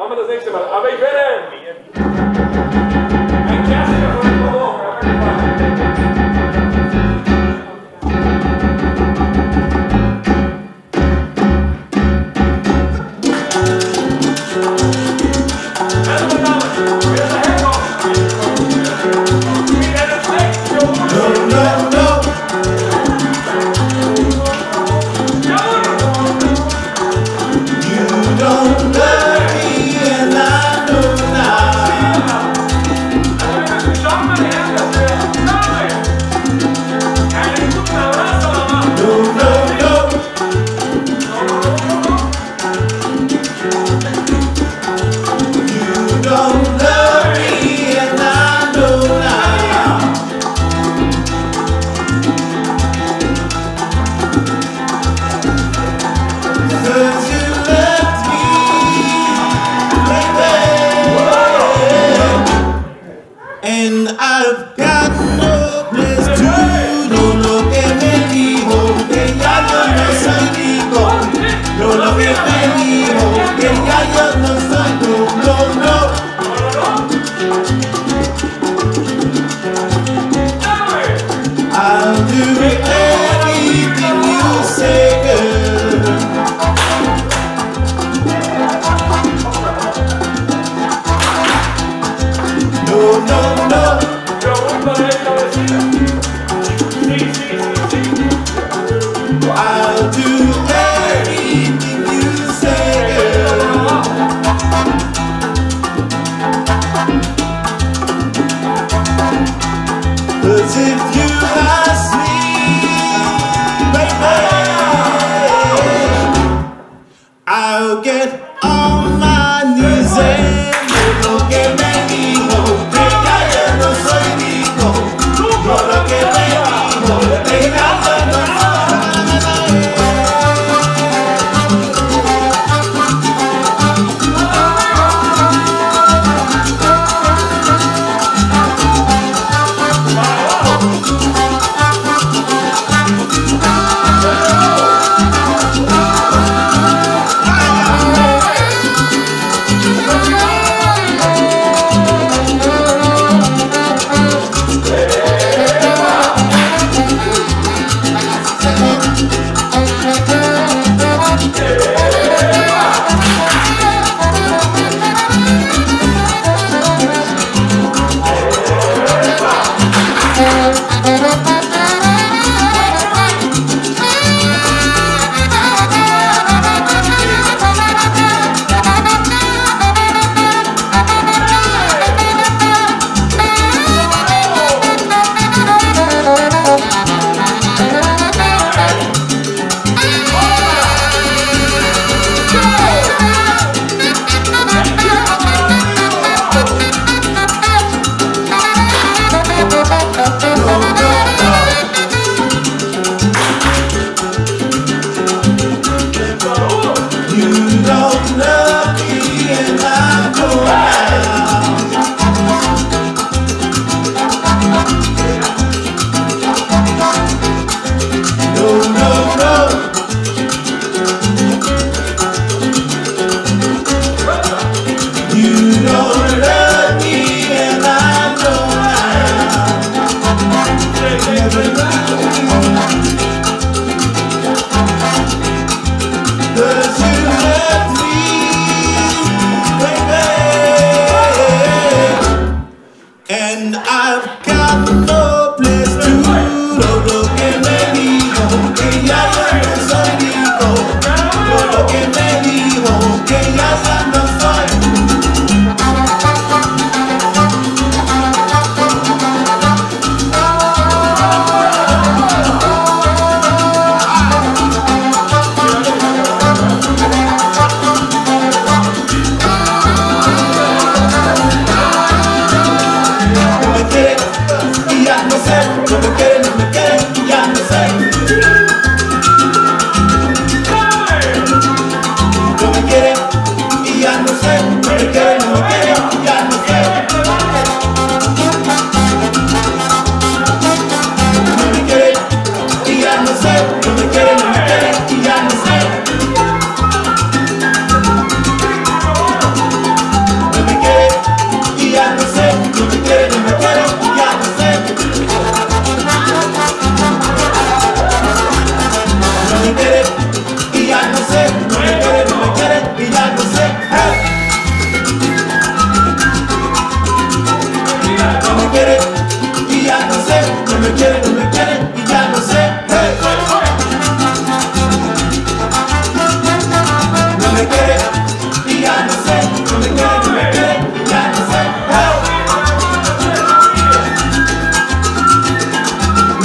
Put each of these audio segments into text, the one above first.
Machen wir das nächste Mal. Aber ich werde. Cause if you ask me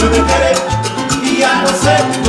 de querer y ya no sé.